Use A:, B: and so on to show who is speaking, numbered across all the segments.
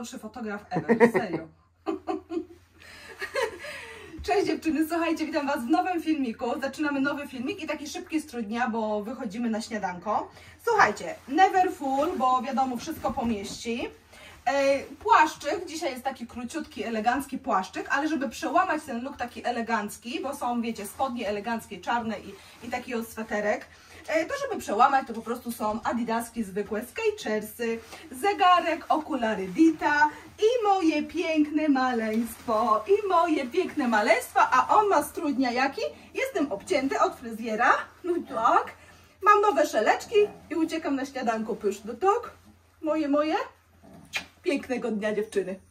A: najgorszy fotograf ever, serio. Cześć dziewczyny, słuchajcie, witam Was w nowym filmiku. Zaczynamy nowy filmik i taki szybki strój dnia, bo wychodzimy na śniadanko. Słuchajcie, never full, bo wiadomo, wszystko pomieści. Płaszczyk, dzisiaj jest taki króciutki, elegancki płaszczyk, ale żeby przełamać ten look taki elegancki, bo są, wiecie, spodnie eleganckie, czarne i, i taki od sweterek, to żeby przełamać, to po prostu są adidaski zwykłe, skatersy, zegarek, okulary Dita i moje piękne maleństwo, i moje piękne maleństwo, a on ma strój dnia jaki? Jestem obcięty od fryzjera, no tak, mam nowe szeleczki i uciekam na śniadanko pyszne, tak? Moje, moje? Pięknego dnia dziewczyny.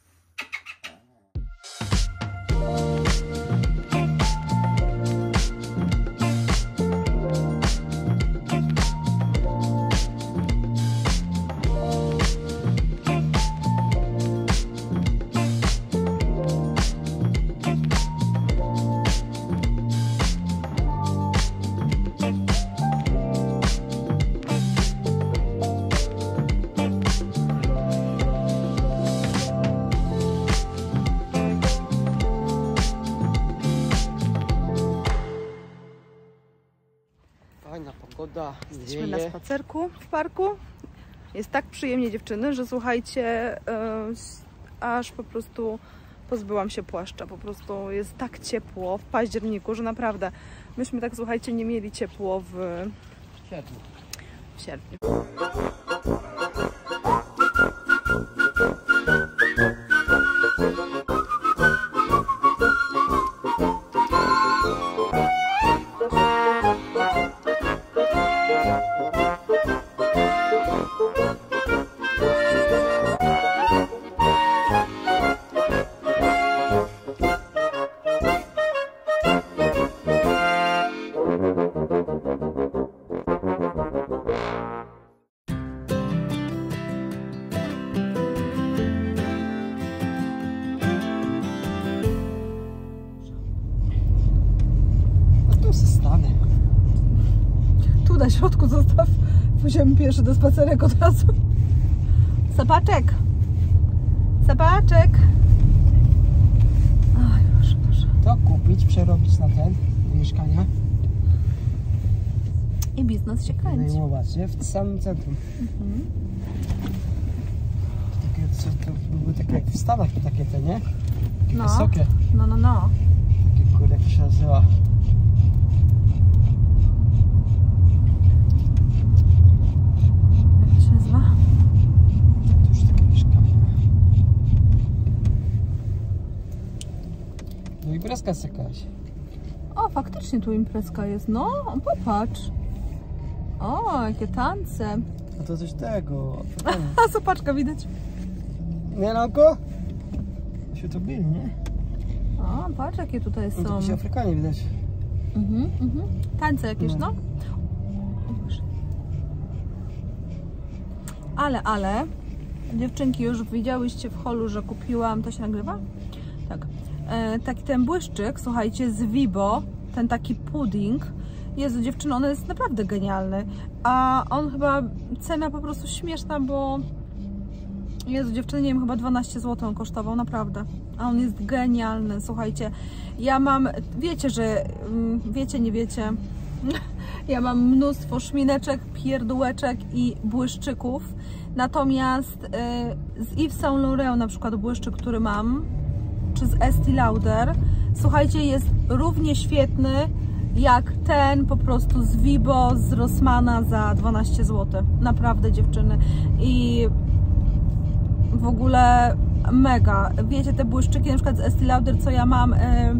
A: Spacerku w parku. Jest tak przyjemnie dziewczyny, że słuchajcie, e, aż po prostu pozbyłam się płaszcza. Po prostu jest tak ciepło w październiku, że naprawdę myśmy tak słuchajcie nie mieli ciepło w,
B: Świetnie.
A: w sierpniu. Na środku zostaw. Pójdziemy pierwszy do spacerek od razu. Sabaczek. Sabaczek. Oj, proszę, proszę.
B: To kupić, przerobić na ten, mieszkania.
A: I biznes się kręci.
B: Wynajmować, nie? W samym centrum.
A: Mhm.
B: Takie, co, to były takie jak w Stanach, takie te, nie? Takie
A: No.
B: wysokie.
A: No, no, no.
B: Takie kurde, jak to się nazywa.
A: Jak to się nazywa?
B: To już takie mieszkania. I breska jest jakaś.
A: O, faktycznie tu imprezka jest. No, popatrz. O, jakie tance.
B: A to coś tego.
A: A, sopaczka widać.
B: Nie na oko? Się to byli, nie?
A: O, patrz jakie tutaj
B: No to
A: są.
B: jakiś Afrykanie widać.
A: Mhm, mhm. Tańce jakieś,
B: No.
A: no. Ale, ale, dziewczynki, już widziałyście w holu, że kupiłam, to się nagrywa? Tak. E, taki ten błyszczyk, słuchajcie, z Vibo, ten taki pudding. Jezu, dziewczyno, on jest naprawdę genialny. A on chyba, cena po prostu śmieszna, bo Jezu, dziewczyny, nie wiem, chyba 12 zł on kosztował, naprawdę. A on jest genialny, słuchajcie. Ja mam, wiecie, że, mm, wiecie, nie wiecie, ja mam mnóstwo szmineczek, pierdółeczek i błyszczyków. Natomiast y, z Yves Saint Laurent na przykład błyszczyk, który mam, czy z Estee Lauder, słuchajcie, jest równie świetny jak ten po prostu z Vibo, z Rossmana za 12 zł. Naprawdę dziewczyny. I w ogóle mega. Wiecie, te błyszczyki na przykład z Estee Lauder, co ja mam, e,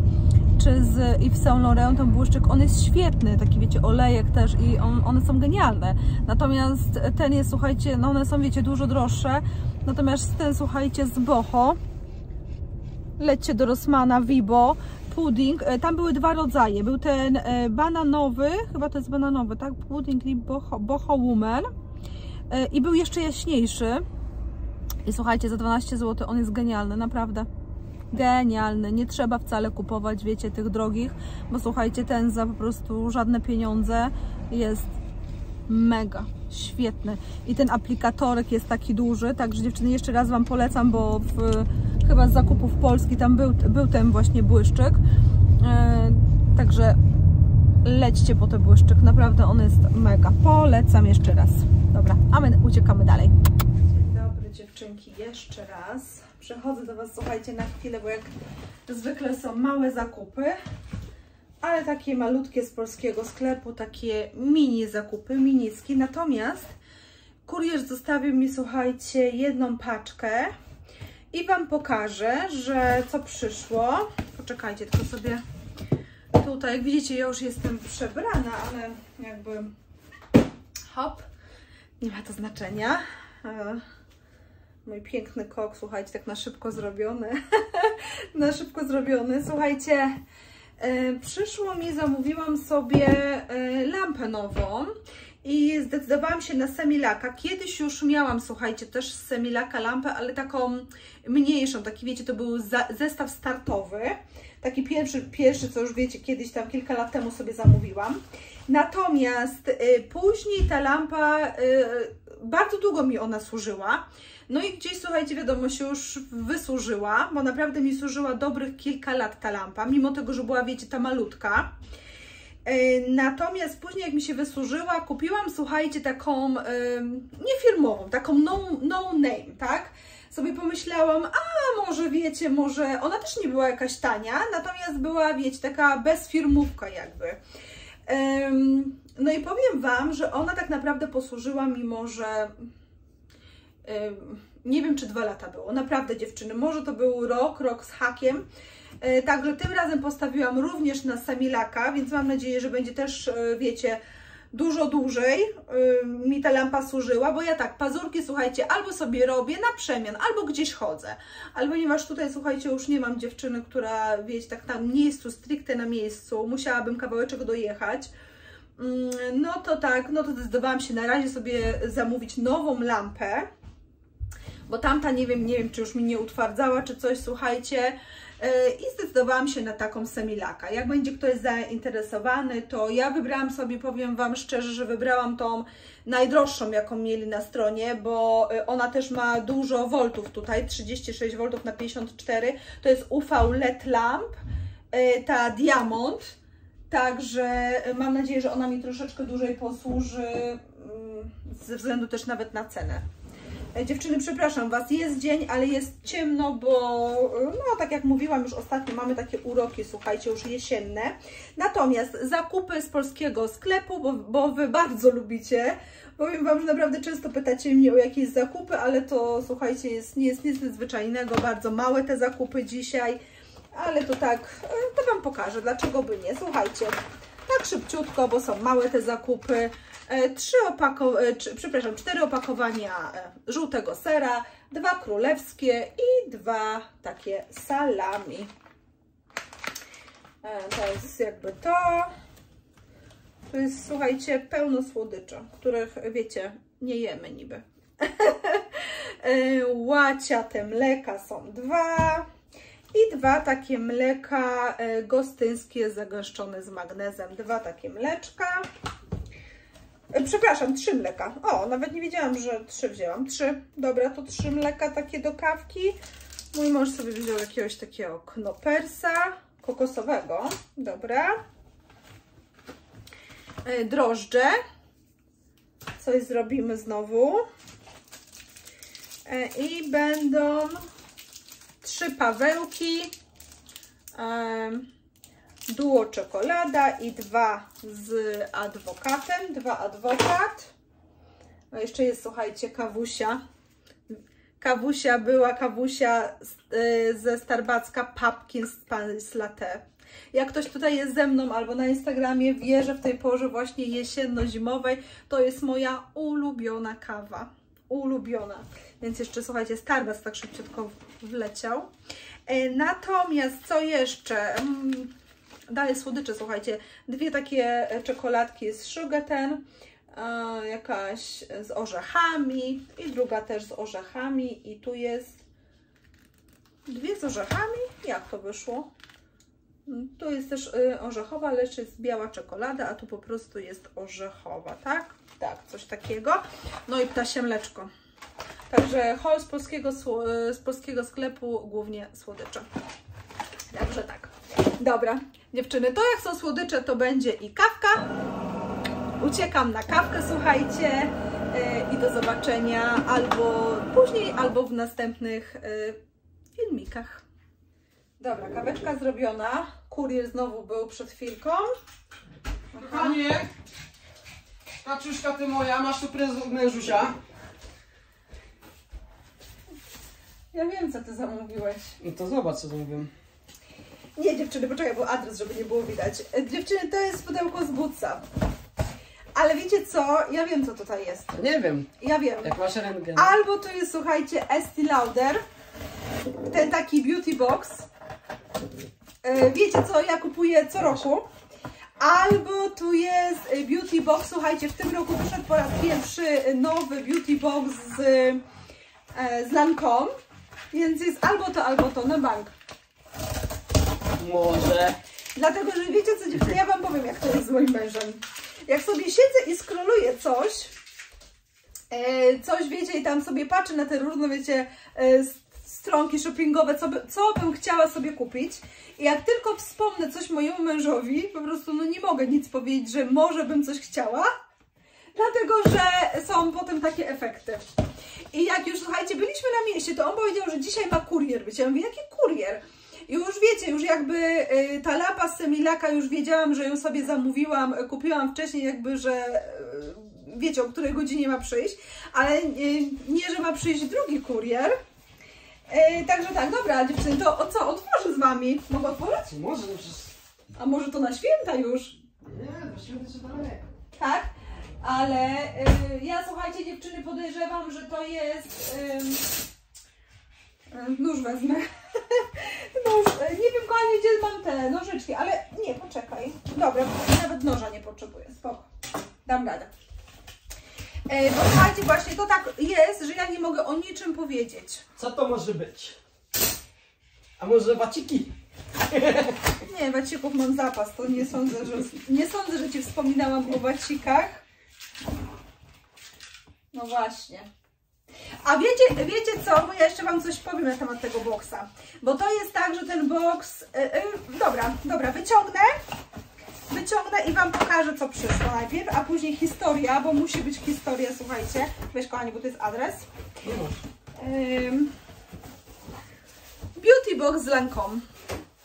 A: czy z Yves Saint Laurent, ten błyszczyk, on jest świetny, taki wiecie, olejek też i on, one są genialne. Natomiast ten jest, słuchajcie, no one są, wiecie, dużo droższe. Natomiast ten, słuchajcie, z Boho, lećcie do Rossmana, Vibo, pudding, e, tam były dwa rodzaje, był ten e, bananowy, chyba to jest bananowy, tak, pudding i Boho, Boho Woman E, i był jeszcze jaśniejszy, i słuchajcie, za 12 zł on jest genialny, naprawdę. Genialny. Nie trzeba wcale kupować, wiecie, tych drogich, bo słuchajcie, ten za po prostu żadne pieniądze jest mega, świetny. I ten aplikatorek jest taki duży, także dziewczyny jeszcze raz Wam polecam, bo w, chyba z zakupów Polski tam był, był ten właśnie błyszczyk. E, także lećcie po ten błyszczyk, naprawdę on jest mega. Polecam jeszcze raz. Dobra, a my uciekamy dalej. Dzień dobry dziewczynki, jeszcze raz. Przechodzę do Was, słuchajcie, na chwilę, bo jak zwykle są małe zakupy, ale takie malutkie z polskiego sklepu, takie mini zakupy, miniski. Natomiast kurier zostawił mi, słuchajcie, jedną paczkę i Wam pokażę, że co przyszło. Poczekajcie, tylko sobie tutaj, jak widzicie, ja już jestem przebrana, ale jakby hop, nie ma to znaczenia. E, mój piękny kok, słuchajcie, tak na szybko zrobiony. na szybko zrobiony. Słuchajcie, e, przyszło mi, zamówiłam sobie e, lampę nową i zdecydowałam się na Semilaka. Kiedyś już miałam, słuchajcie, też z Semilaka lampę, ale taką mniejszą, taki wiecie, to był zestaw startowy. Taki pierwszy, pierwszy, co już wiecie, kiedyś tam kilka lat temu sobie zamówiłam. Natomiast y, później ta lampa, y, bardzo długo mi ona służyła. No i gdzieś, słuchajcie, wiadomo, się już wysłużyła, bo naprawdę mi służyła dobrych kilka lat ta lampa, mimo tego, że była, wiecie, ta malutka. Y, natomiast później, jak mi się wysłużyła, kupiłam, słuchajcie, taką niefirmową, taką no, no name, tak? Sobie pomyślałam, a może wiecie, może ona też nie była jakaś tania, natomiast była, wiecie, taka bezfirmówka jakby. No i powiem Wam, że ona tak naprawdę posłużyła mi może, nie wiem czy dwa lata było, naprawdę dziewczyny, może to był rok, rok z hakiem. E, także tym razem postawiłam również na Samilaka, więc mam nadzieję, że będzie też, e, wiecie, dużo dłużej y, mi ta lampa służyła, bo ja tak, pazurki, słuchajcie, albo sobie robię na przemian, albo gdzieś chodzę. Ale ponieważ tutaj, słuchajcie, już nie mam dziewczyny, która, wiecie, tak na miejscu, stricte na miejscu, musiałabym kawałeczek dojechać, mm, no to tak, no to zdecydowałam się na razie sobie zamówić nową lampę, bo tamta, nie wiem, nie wiem, czy już mi nie utwardzała, czy coś, słuchajcie, E, i zdecydowałam się na taką semilaka. Jak będzie ktoś zainteresowany, to ja wybrałam sobie, powiem Wam szczerze, że wybrałam tą najdroższą, jaką mieli na stronie, bo e, ona też ma dużo voltów tutaj, 36 V na 54, to jest UV LED lamp, e, ta Diamond, także mam nadzieję, że ona mi troszeczkę dłużej posłuży, mm, ze względu też nawet na cenę. E, dziewczyny, przepraszam Was, jest dzień, ale jest ciemno, bo no tak jak mówiłam już ostatnio, mamy takie uroki, słuchajcie, już jesienne. Natomiast zakupy z polskiego sklepu, bo, bo Wy bardzo lubicie. Powiem Wam, że naprawdę często pytacie mnie o jakieś zakupy, ale to słuchajcie, jest, nie jest nic nadzwyczajnego, bardzo małe te zakupy dzisiaj. Ale to tak, e, to Wam pokażę, dlaczego by nie. Słuchajcie, tak szybciutko, bo są małe te zakupy. E, trzy opako e, przepraszam, cztery opakowania e, żółtego sera, dwa królewskie i dwa takie salami. To jest jakby to. To jest, słuchajcie, pełno słodyczy, których, wiecie, nie jemy niby. Łaciate mleka są dwa. I dwa takie mleka gostyńskie zagęszczone z magnezem. Dwa takie mleczka. E, przepraszam, trzy mleka. O, nawet nie wiedziałam, że trzy wzięłam. Trzy. Dobra, to trzy mleka takie do kawki. Mój mąż sobie wziął jakiegoś takiego knopersa kokosowego. Dobra. E, drożdże. Coś zrobimy znowu. E, I będą trzy pawełki duo czekolada i dwa z adwokatem, dwa adwokat. No jeszcze jest, słuchajcie, kawusia. Kawusia była kawusia y, ze Starbacka Pumpkin Spice Latte. Jak ktoś tutaj jest ze mną albo na Instagramie wie, że w tej porze właśnie jesienno-zimowej to jest moja ulubiona kawa. Ulubiona. Więc jeszcze, słuchajcie, Starbucks tak szybciutko wleciał. E, natomiast co jeszcze? Dalej słodycze, słuchajcie, dwie takie e, czekoladki z Sugarten, e, jakaś z orzechami i druga też z orzechami i tu jest dwie z orzechami, jak to wyszło? Mm, tu jest też e, orzechowa, lecz jest biała czekolada, a tu po prostu jest orzechowa, tak? Tak, coś takiego. No i ptasie mleczko. Także hol z polskiego, z polskiego sklepu, głównie słodycze. Także tak. Dobra, dziewczyny, to jak są słodycze, to będzie i kawka. Uciekam na kawkę, słuchajcie. yy, I do zobaczenia albo później, albo w następnych yy, filmikach. Dobra, kaweczka zrobiona. Kurier znowu był przed chwilką.
B: Kochanie, Kaczuszka ty moja, masz tu prezent od mężusia.
A: Ja wiem, co ty zamówiłeś.
B: No to zobacz co zamówiłem.
A: Nie, dziewczyny, poczekaj, bo adres, żeby nie było widać. E, Dziewczyny, to jest pudełko z Bootsa. Ale wiecie co? Ja wiem, co tutaj jest.
B: Nie wiem,
A: Ja wiem.
B: jak masz rentgen.
A: Albo tu jest, słuchajcie, Estee Lauder. Ten taki beauty box. E, Wiecie co? Ja kupuję co roku. Albo tu jest e, beauty box. Słuchajcie, w tym roku wyszedł po raz pierwszy nowy beauty box z, z Lancome. Więc jest albo to, albo to na bank.
B: Może.
A: Dlatego, że wiecie co, dziewczyny, ja wam powiem, jak to jest z moim mężem. Jak sobie siedzę i skroluję coś, e, coś wiecie, i tam sobie patrzę na te różne, wiecie, e, stronki shoppingowe, co, by, co bym chciała sobie kupić. I jak tylko wspomnę coś mojemu mężowi, po prostu no nie mogę nic powiedzieć, że może bym coś chciała, dlatego, że są potem takie efekty. I jak już, słuchajcie, byliśmy na mieście, to on powiedział, że dzisiaj ma kurier być. Ja mówię, jaki kurier? Już wiecie, już jakby y, ta lapa z Semilaka, już wiedziałam, że ją sobie zamówiłam, y, kupiłam wcześniej jakby, że y, wiecie, o której godzinie ma przyjść, ale nie, że ma przyjść drugi kurier. Także tak, dobra dziewczyny, to o co, otworzę z Wami? Mogę otworzyć?
B: Może, no przecież...
A: A może to na święta już?
B: Nie, właściwie to się dalej.
A: Tak, ale ja słuchajcie dziewczyny podejrzewam, że to jest ym, nóż wezmę. nóż, y, nie wiem kochanie gdzie mam te nożyczki, ale nie, poczekaj. Dobra, nawet noża nie potrzebuję, spoko. Dam radę. Y, bo słuchajcie, właśnie to tak jest, że ja nie mogę o niczym powiedzieć.
B: Co to może być? A może waciki?
A: Nie, wacików mam zapas, to nie sądzę, że nie sądzę, że Ci wspominałam o wacikach. No właśnie. A wiecie, wiecie co, bo ja jeszcze Wam coś powiem na temat tego boksa. Bo to jest tak, że ten boks... y, y, dobra, dobra, wyciągnę. Wyciągnę i Wam pokażę, co przyszło najpierw, a później historia, bo musi być historia, słuchajcie. Weź kochani, bo to jest adres. Ym, Beauty Box z Lancome.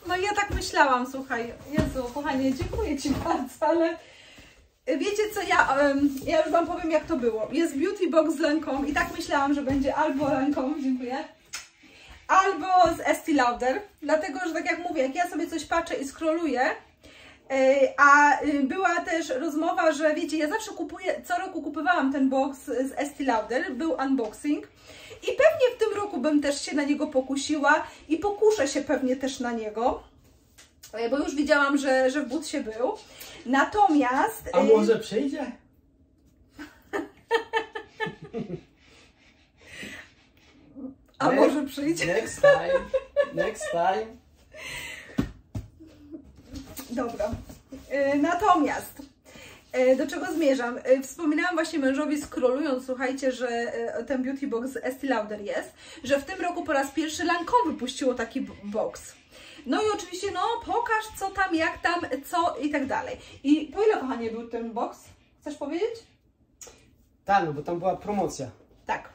A: No ja tak myślałam, słuchaj, Jezu, kochanie, dziękuję Ci bardzo, ale wiecie co, ja, ja już Wam powiem jak to było. Jest Beauty Box z Lancome i tak myślałam, że będzie albo Lancome, dziękuję, albo z Estee Lauder, dlatego, że tak jak mówię, jak ja sobie coś patrzę i scrolluję, yy, a yy, była też rozmowa, że wiecie, ja zawsze kupuję, co roku kupowałam ten box z Estee Lauder, był unboxing i pewnie w tym roku bym też się na niego pokusiła i pokuszę się pewnie też na niego, bo już widziałam, że, że w Butsie był. Natomiast...
B: A
A: yy,
B: może przyjdzie?
A: a
B: Nie.
A: może przyjdzie?
B: Next time. Next time.
A: Dobra. E, Natomiast e, do czego zmierzam? E, Wspominałam właśnie mężowi scrollując, słuchajcie, że e, ten beauty box z Estee Lauder jest, że w tym roku po raz pierwszy Lancome wypuściło taki box. No i oczywiście, no pokaż co tam, jak tam, co i tak dalej. I po ile, kochanie, był ten box? Chcesz powiedzieć?
B: Tak, no bo tam była promocja.
A: Tak.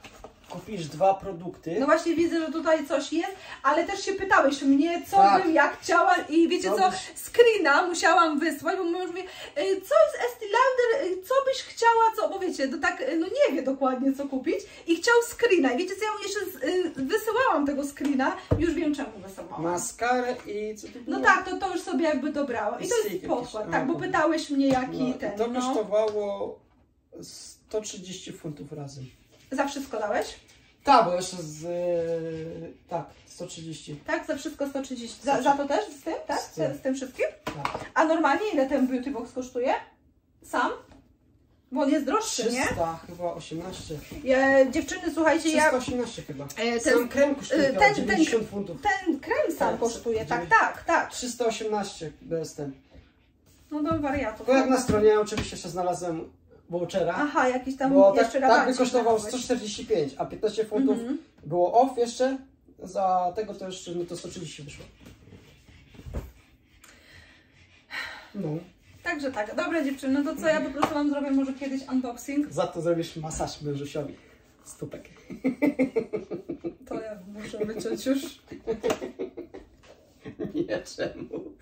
B: Kupisz dwa produkty.
A: No właśnie widzę, że tutaj coś jest, ale też się pytałeś mnie, co
B: Tak.
A: bym jak chciała i wiecie co,
B: Dobrze.
A: screena musiałam wysłać, bo mąż mówi, "Y, co jest Estee Lauder, y, co byś chciała, co, bo wiecie, to tak, y, no nie wie dokładnie co kupić i chciał screena i wiecie co, ja mu jeszcze z- wysyłałam tego screena, już wiem czemu wysyłałam.
B: Maskarę i co tu było?
A: No tak, to, to już sobie jakby dobrało i to jest
B: jakiś,
A: podkład, tak, bo pytałeś mnie jaki
B: No,
A: ten,
B: i to
A: no,
B: kosztowało 130 funtów razem.
A: Za wszystko dałeś?
B: Tak, bo jeszcze z... e, Tak, 130.
A: Tak, za wszystko 130, za, za to też z tym, tak,
B: Z tym.
A: z tym wszystkim?
B: Tak.
A: A normalnie ile ten beauty box kosztuje? Sam? Bo on jest droższy, nie?
B: 300 chyba 18.
A: Ja, dziewczyny, słuchajcie, ja
B: 318 chyba.
A: E, ten-
B: Sam krem kosztuje
A: e,
B: chyba
A: ten-
B: 90 funtów.
A: ten krem sam
B: Tak,
A: kosztuje, tak, tak, tak.
B: 318 bez ten.
A: No do wariatów.
B: Tylko jak na stronie oczywiście jeszcze znalazłem vouchera.
A: Aha, jakiś tam
B: Bo tak,
A: jeszcze
B: tak by
A: rabacik
B: kosztował
A: dałeś.
B: 145, a 15 funtów
A: Mhm.
B: było off jeszcze. Za tego to jeszcze no to 130 wyszło. No.
A: Także tak, dobra dziewczyny, no to co ja po prostu Wam zrobię może kiedyś unboxing.
B: Za to zrobisz masaż mężusiowi. Stópek.
A: To ja muszę wyciąć już.
B: Nie, czemu?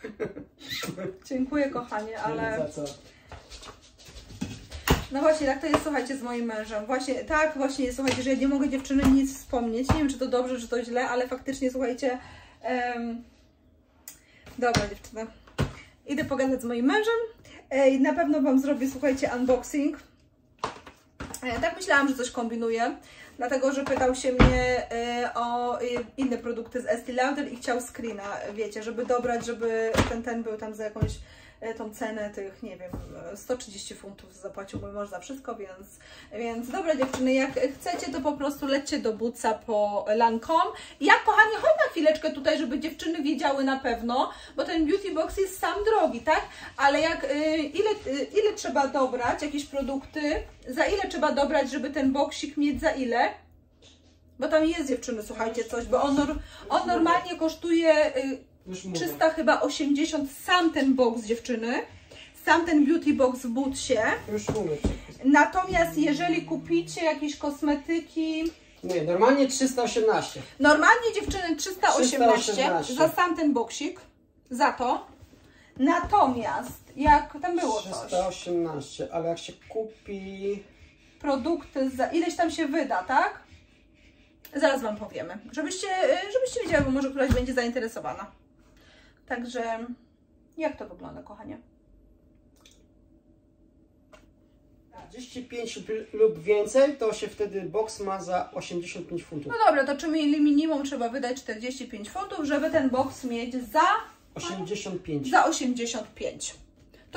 A: Dziękuję kochanie, ale...
B: Za co?
A: No właśnie, tak to jest, słuchajcie, z moim mężem. Właśnie, tak, właśnie jest, słuchajcie, że ja nie mogę dziewczyny nic wspomnieć. Nie wiem, czy to dobrze, czy to źle, ale faktycznie, słuchajcie... em, Dobra dziewczyny. Idę pogadać z moim mężem. E, I na pewno Wam zrobię, słuchajcie, unboxing. E, Tak myślałam, że coś kombinuję, dlatego, że pytał się mnie e, o inne produkty z Estee Lauder i chciał screena, wiecie, żeby dobrać, żeby ten, ten był tam za jakąś tą cenę tych, nie wiem, e, 130 funtów zapłacił mój mąż za wszystko, więc, więc dobra dziewczyny, jak chcecie, to po prostu lećcie do Buca po Lancome. Ja, kochani, chodź na chwileczkę tutaj, żeby dziewczyny wiedziały na pewno, bo ten beauty box jest sam drogi, tak? Ale jak, y, ile, ile trzeba dobrać, jakieś produkty, za ile trzeba dobrać, żeby ten boksik mieć za ile? Bo tam jest dziewczyny, słuchajcie, coś, bo on, on normalnie kosztuje y. 300 chyba 80 sam ten box dziewczyny, sam ten beauty box w butsie.
B: Już mówię.
A: Natomiast jeżeli kupicie jakieś kosmetyki,
B: Nie, normalnie 318.
A: normalnie dziewczyny 318,
B: 318.
A: za sam ten boksik, za to. Natomiast jak tam było coś,
B: 318, ale jak się kupi...
A: produkty za ileś tam się wyda, tak? Zaraz Wam powiemy, żebyście, y, żebyście wiedziały, bo może któraś będzie zainteresowana. Także jak to wygląda, kochanie?
B: 45 lub więcej, to się wtedy box ma za 85 funtów.
A: No dobra, to czy mi- minimum trzeba wydać 45 funtów, żeby ten box mieć za,
B: 85.
A: za 85.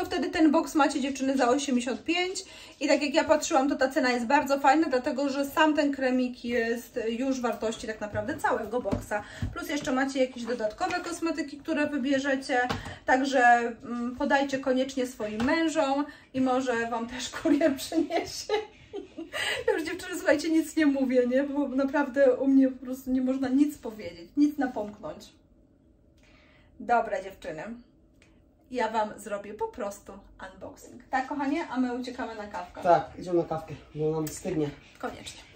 A: To wtedy ten box macie dziewczyny za 85 i tak jak ja patrzyłam, to ta cena jest bardzo fajna, dlatego że sam ten kremik jest już wartości tak naprawdę całego boxa. Plus jeszcze macie jakieś dodatkowe kosmetyki, które wybierzecie, także mm, podajcie koniecznie swoim mężom i może Wam też kurier przyniesie. Ja już dziewczyny, słuchajcie, nic nie mówię, nie? Bo naprawdę u mnie po prostu nie można nic powiedzieć, nic napomknąć. Dobra dziewczyny, ja Wam zrobię po prostu unboxing. Tak kochanie? A my uciekamy na kawkę.
B: Tak, idziemy na kawkę, bo nam stygnie.
A: Koniecznie.